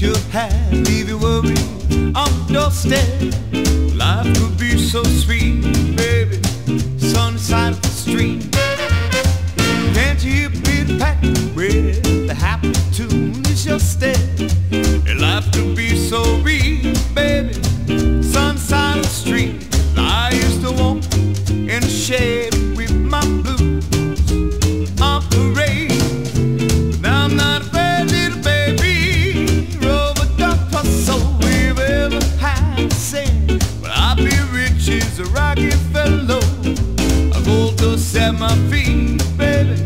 your hat, leave your worry on doorstep. Life could be so sweet, baby, sunny side of the street. Can't you hear Peter Pat with the happy tune is your step? Life could be so real. baby.